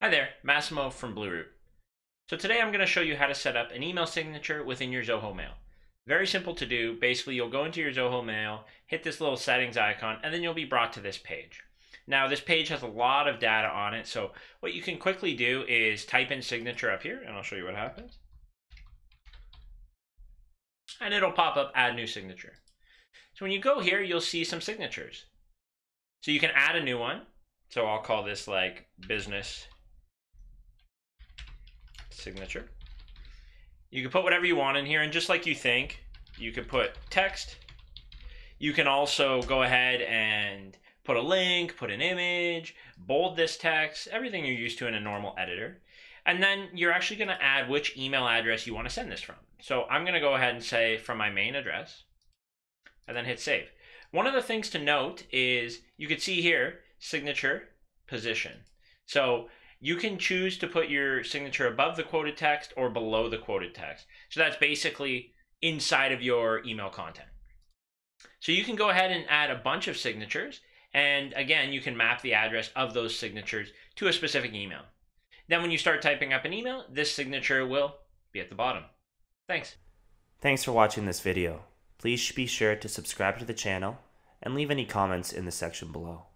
Hi there, Massimo from BluRoot. So today I'm going to show you how to set up an email signature within your Zoho Mail. Very simple to do. Basically, you'll go into your Zoho Mail, hit this little settings icon, and then you'll be brought to this page. Now, this page has a lot of data on it, so what you can quickly do is type in signature up here, and I'll show you what happens. And it'll pop up add new signature. So when you go here, you'll see some signatures. So you can add a new one. So I'll call this like business signature. You can put whatever you want in here, and just like you think, you can put text. You can also go ahead and put a link, put an image, bold this text, everything you're used to in a normal editor. And then you're actually going to add which email address you want to send this from. So I'm going to go ahead and say from my main address, and then hit save. One of the things to note is you can see here, signature, position. So you can choose to put your signature above the quoted text or below the quoted text. So that's basically inside of your email content. So you can go ahead and add a bunch of signatures. And again, you can map the address of those signatures to a specific email. Then when you start typing up an email, this signature will be at the bottom. Thanks. Thanks for watching this video. Please be sure to subscribe to the channel and leave any comments in the section below.